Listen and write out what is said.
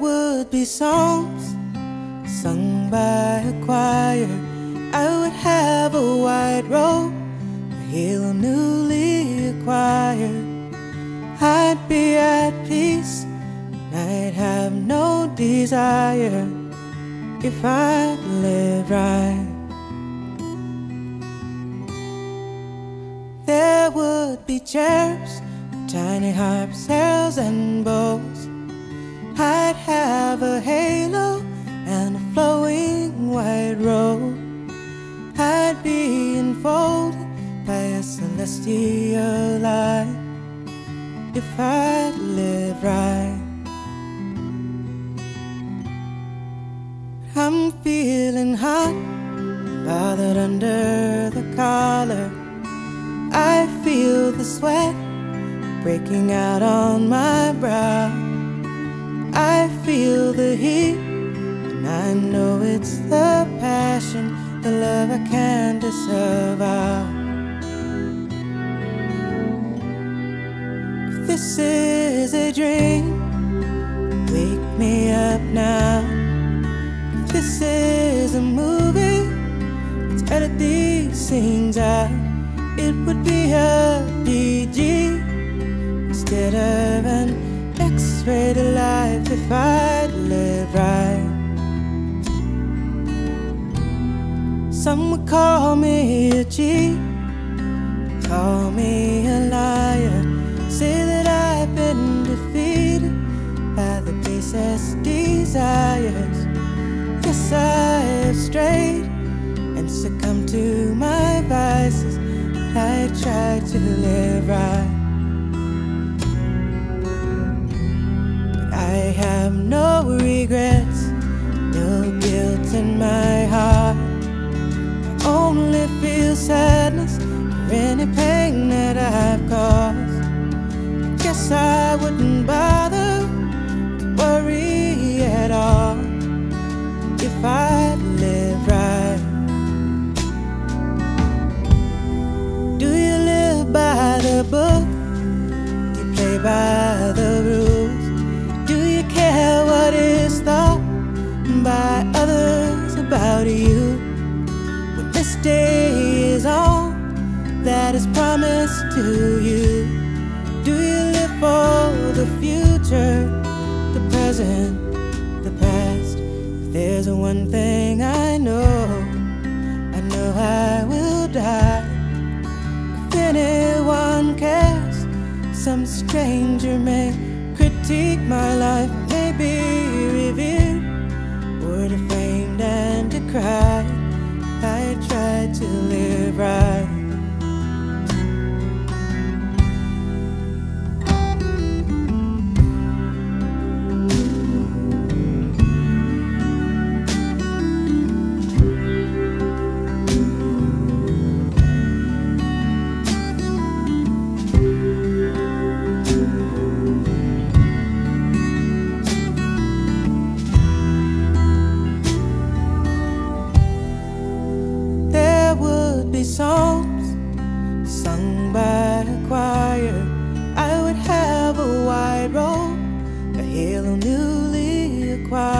would be psalms sung by a choir. I would have a white robe, a halo newly acquired. I'd be at peace, and I'd have no desire if I lived right. There would be cherubs, tiny harps, arrows, and bows. I'd have a halo and a flowing white robe. I'd be enfolded by a celestial light if I'd live right. I'm feeling hot, bothered under the collar. I feel the sweat breaking out on my brow. I feel the heat, and I know it's the passion, the love I can't disavow. Ah. If this is a dream, wake me up now. If this is a movie, let's edit these scenes out. It would be a PG instead of an X-rated life if I'd live right. Some would call me a cheat, call me a liar, say that I've been defeated by the basest desires. Yes, I have strayed and succumbed to my vices. I tried to live right. No regrets, no guilt in my heart. I only feel sadness for any pain that I've caused. I guess I wouldn't bother to worry at all if I live right. Do you live by the book? Do you play by day is all that is promised to you, do you live for the future, the present, the past? If there's one thing I know, I know I will die. If anyone cares, some stranger may critique my life, may be revered, or defamed and decried. I tried to newly